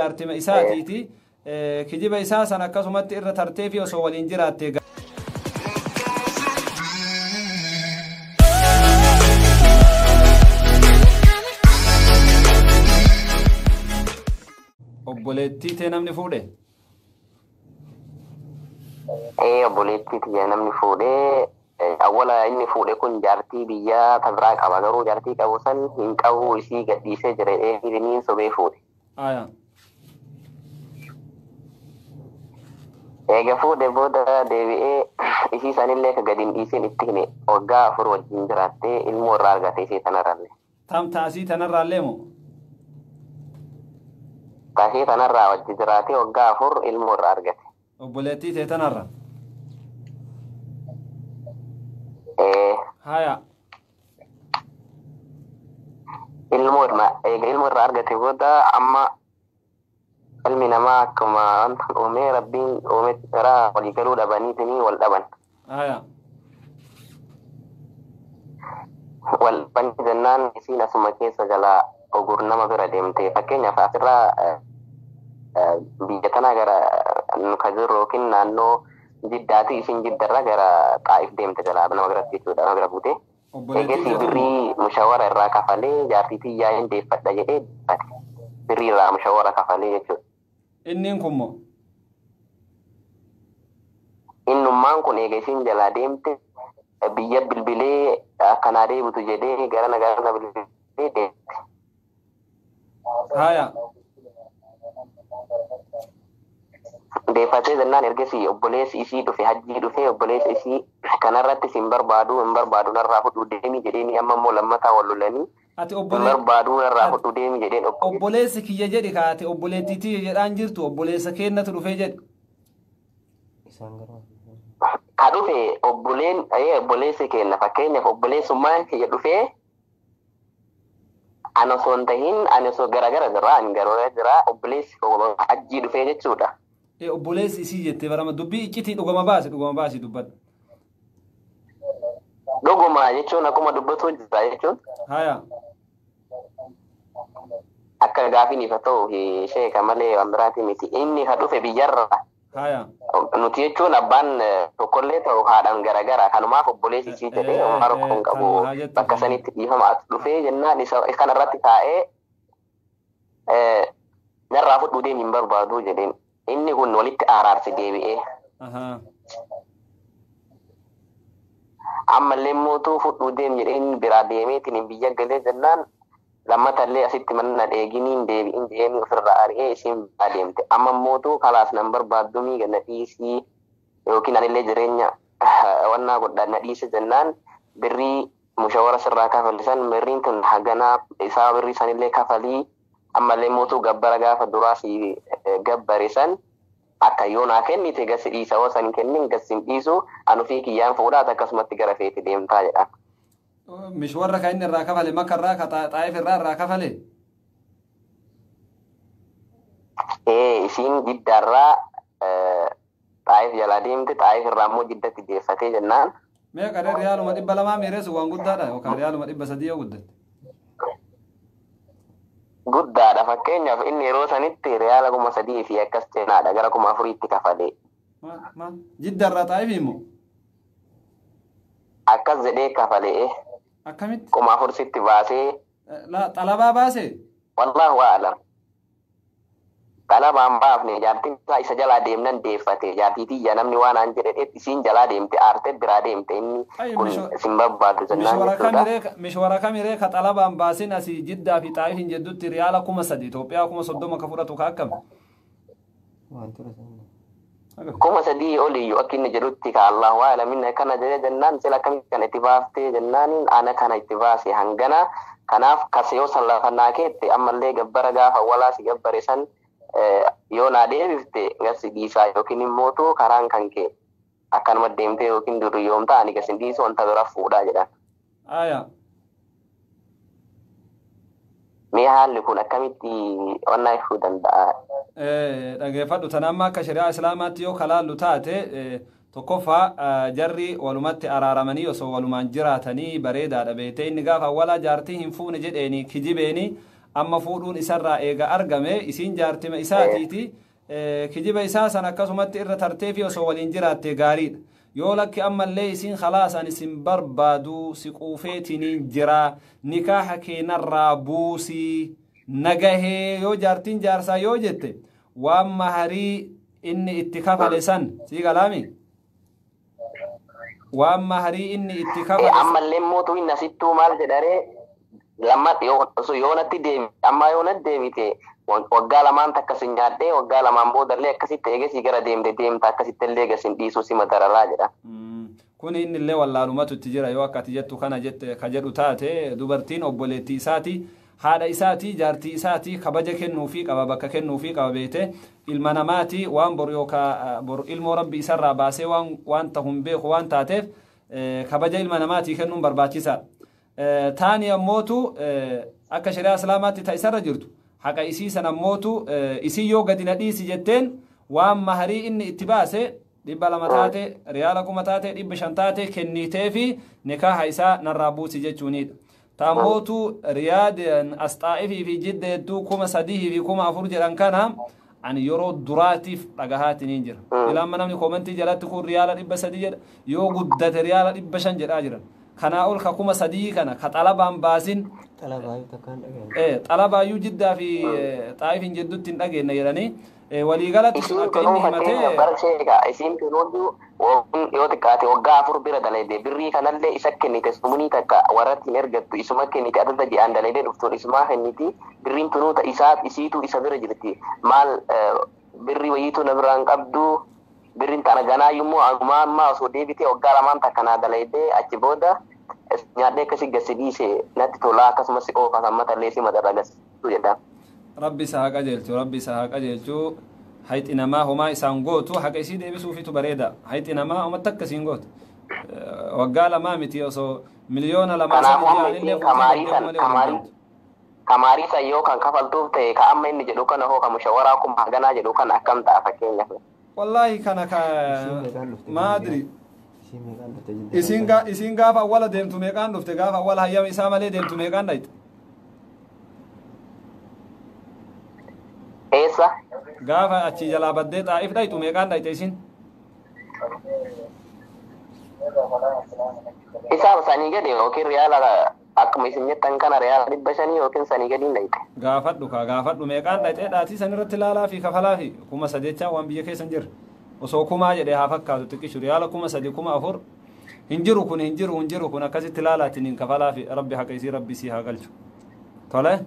jaartima isaatiiti kijiba isaa san akkasumatti irra tartee fi osoo waliin jiraatte obboleettii tee namni fuudhe? Ee obboleettii tiyya namni fuudhee awwala inni fuudhe kun jaartii biyyaa ta biraa qaba. Garuu jaartii qabu san hin qabu isii gadhiisee jira. Hiriiniin sobee fuudhe aya eega fuudhe booda deebi'ee isii sanillee ka gadi hin dhiisin itti hime waggaa afur wajjin jiraattee ilmoo irraa argate isii tanarralle tam taasii tanarraallee moo? Taasii tanarraa wajji jiraatee waggaa afur ilmoo irraa argate. Obboleettii tee tanarra haya. Ilmoo irraa argate booda amma namaa akkuma wanta uumee rabbiin uume irraa walii galuu dhabaniitini wal dhaban wal dhabanii jennaan isiin asuma keessa jalaa ogur nama bira deemte fakkeenyaaf asirraa eh, eh, biyya tana gara nu ka jirru yookiin naannoo jiddaati isin jiddarra gara xaa'if deemte jalaa nama biratti jechuudha nama bira buute eegesii birrii mushawara irraa kafalee jaartii tiyyaa hin deeffadha jedhee deeffate birrii irraa mushawara kafalee jechuudha inniin kun moo innummaan kun eega isiin jalaa deemte biyya bilbilee akkanaa deebitu jedhee garana garana bilbilee deemte. Haya deeffatee jennaan ergasii obboleessi isii dhufe hajjii dhufe obboleessi isii kanarratti sin barbaadu hin barbaadu narraa fudhu deemi jedheeni amma immoo lammataa wal lolanii ati obboleessi kiyya jedhi kaate obboleettii tiyya jedhaan jirtu obboleessa keennatu dhufee jedhi ka dhufe obboleen ee obboleessi kenna. Fakkeenyaaf obboleessummaan kiyya dhufee ani osoo hin tahin ani osoo garagara jira ani garagara jira obboleessi hajjii dhufee jechuudha. Ee obboleessi isii jettee barama dubbii iccitii dhugama baase dhugama baasi dubbadha dhuguma jechuun akkuma dubbatu jira jechuun? Haya akka gaafiiniif haa ta'u sheeka malee waan biraati miti. Inni ka dhufe biyyarra nuti jechuun abbaan eh, tokkollee ta'u. Haadhaan garagara. Kanumaaf obboleessi jedhee Eh, homaa rakkoo hin eh, qabu bakka sanitti dhiifama as dhufee jennaan isa kanarratti taa'ee eh, narraa fudhuu deemi hin barbaadu jedheen inni kun walitti araarse deebi'ee ammallee mootuu fudhuu deem jedheen biraa deemeetiin biyya galee jennaan lammatallee asitti manna dheeginiin deebi'in jedheen ofirraa ari'ee isiin biraa deemte amma mootuu kalaas nan barbaaddumii ganna dhiisii yookiin anillee jireenya wannaa godhan na dhiise jennaan birrii mushawara sirraa kafalisan birriin tun haganaa isaa birrii sanillee kafalii ammallee mootuu gabbara gaafa duraa si eh, gabbarisan akka yoo naa kennite gasi dhiisa yoo san kennin gasi hin dhiisu anu fi kiyyaan fuudhaat akkasumatti gara feeti deemtaa jedha. Mishwarra ka inni irraa kafale makka irraa ka Xaa- xaa'if irraa irraa kafale Ee isiin jiddaarraa xaayif jalaa deemte xaayif irraa immoo jiddatti deeffatee jennaan mee qadee riyaaluma dhibba lamaa miireessu waan guddaadha yookaan riyaaluma dhibba sadii yoo guddatte guddaadha fakkeenyaaf inni yeroo sanitti riyaala kuma sadii fi akkas cinaadha gara kuma afuriitti kafalee maal maal jidda irraa xaa'if immoo akkas jedhee kafalee akkamitti kuma afur sitti baasee? La- xalabaa baase wallahu a'lam. Xalabaan baafne jaartiin isa jalaa deemnan deeffate jaartii tiyya namni waan aan jedhe isiin jalaa deemte aarte biraa deemte. Inni kun misho- sin barbaadu jennaan jechuudha. kamiree mishwara kamiree ka xalabaan baasin asii jiddaa fi xaa'if hin jeddutti riyaala kuma sadi Itoophiyaa kuma soddoma ka fudhatu ka akkam kuma sadii oliyyuu akka inni jedhutti ka allahu a'lamin kana jedhe jennaan sila akkamitti kana itti baaftee jennaaniin ana kana itti baase hangana kanaaf kase yoo san lafa naa keette ammallee gabbara gaafa walaa si gabbare san yoo naa deebifte gasi dhiisaa yookiin immootu karaan kan kee akkanuma deemtee yookiin durriyoomta ani gasin dhiisu wanta bira fuudhaa jedhan mee haalli kun akkamitti wannaa ifuu danda'a dhageeffadhu tan amma akka shari'aa islaamaatti yoo kalaallu taate eh, tokkoffaa eh, jarri walumatti araaramanii osoo walumaan jiraatanii bareedaadha beetee inni gaafa awwalaa jaartii hin fuune jedheeni kijibeeni amma fuudhuun isarraa eega argame isiin jaartima isaatiiti kijiba isaa san akkasumatti irra tartee fi osoo waliin jiraatte gaariidha yoo lakki ammallee isiin khalaasan isin barbaadu si quufeetiniin jira nikaaha keenarraa buusii nagahee yoo jaartiin jaarsaa yoo jette waan maharii inni itti kafale san sii galaami? Waan maharii inni itti kafale ammallee mootuu inni asittuu maal jedharee lammat yoonatti deemite amma yoonatti deemite waggaa lamaan takka sin nyaadhee waggaa lamaan boodallee akkasitti eegasii gara deemte deemta akkasitti illee gasin dhiisuu si matararraa jedha. Kun inni illee wallaalumatu itti jira yoo akkati jettu kana jedhu taate dubartiin obboleettii isaati حال إساتي جارتي إساتي كبجك النوفي كبابك النوفي كبابيته المناماتي وان بريوكا بر المربي سر باسي وان وان تهم به وان تاتف كبجا المناماتي كنون برباتي سر ثانيا موتو أك شريعة سلاماتي تيسر حق إسي سنة موتو إسي يو قد نديس جتين وان مهري إن اتباسي دب على ريالكم متاتي دب شنتاتي في نكاح إسا نرابو سجتونيد Taamootu riyaadaan asxaa'ifii fi jidda hedduu kuma sadii fi kuma afur jedhan kana ani yeroo duraatiif dhagahaatiniin jira. Ilaamma namni koomentii jalatti kun riyaala dhibba sadii jedha yoo guddate riyaala dhibba shan jedhaa jiran. Kanaa ol ka kuma sadii kana ka xalabaan baasin xalabaayyuu jiddaa fi xaa'ifin jidduutti hin dhageenye jedhanii waliigalatti Isiin akka inni himatee fakkeenya barseega isiin kunuutu yoo xiqqaate waggaa afur bira dalayde birrii kanallee isa kennite sumunii takka warratti hin ergattu isuma kennite adada ji'aan dalayde dhuftuun isumaa kenniti birriin tunuuta isaa isiitu isa bira jirti. Maal birrii wayiitu na biraan qabdu? Birriin tana ganaayyummoo agumaa ammaa osoo deebite waggaa lamaan takka naa dalayde achi booda nyaadhee akkasi gasi dhiise natti tolaa akkasumas oofa sammatallee si madarra gasitu jedha. ربي سها قجلتو ربي سها قجلتو حيت إنما هما إسان قوتو حق إسي دي بسو فيتو بريدا حيت إنما هما تك سين قوت وقال ما متي أسو مليون لما سيدي جاني اللي فوتو كماري كماري كماري سيو كان كفل توفتي كأما إني جدو كان هو كمشورا كم حقنا جدو كان أحكم تأفكين والله كان كا ما أدري إسين قافة ولا ديمتو ميقان لفتي قافة ولا هيا ميسامة لي ديمتو ميقان لفتي Eessa? gaafa achi jalaa baddee xaa'if dhaytu meeqaan dhayte isin. Isaaf sanii gadi yookiin riyaala akkuma isin jettan kana riyaala dhibba shanii yookiin sanii gadiin dhayte. gaafadhu ka gaafadhu meeqaan dhayxee dhaatii san irratti ilaalaa fi kafalaa fi kuma sadechaa waan biyya keessa hin jirre osoo kumaa jedhee haa fakkaatu xiqqishu riyaala kuma sadi kuma afur. Hin jiru kun hin jiru hin jiru kun akkasitti ilaalaatiin hin kafalaa fi rabbi haqa isii rabbi sii haa galchu tole